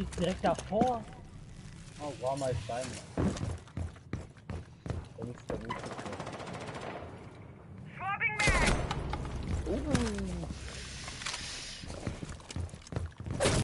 liegt direkt davor. Oh, war mal Stein. Da ist der nächste.